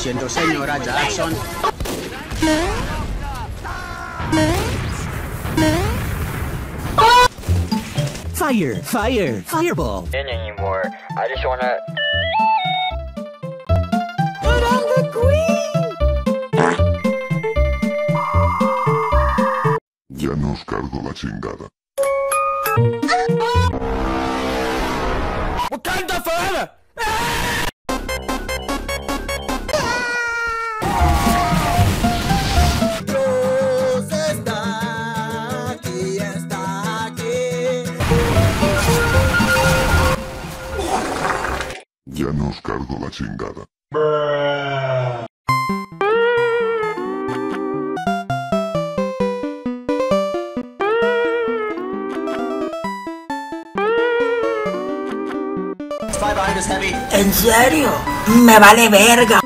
siento, señora Jackson. Fire, fire, fireball. in anymore. I just wanna. Ya nos cargo la chingada. Wakanda forever! Nos cargo la chingada. ¿En serio? Me vale verga.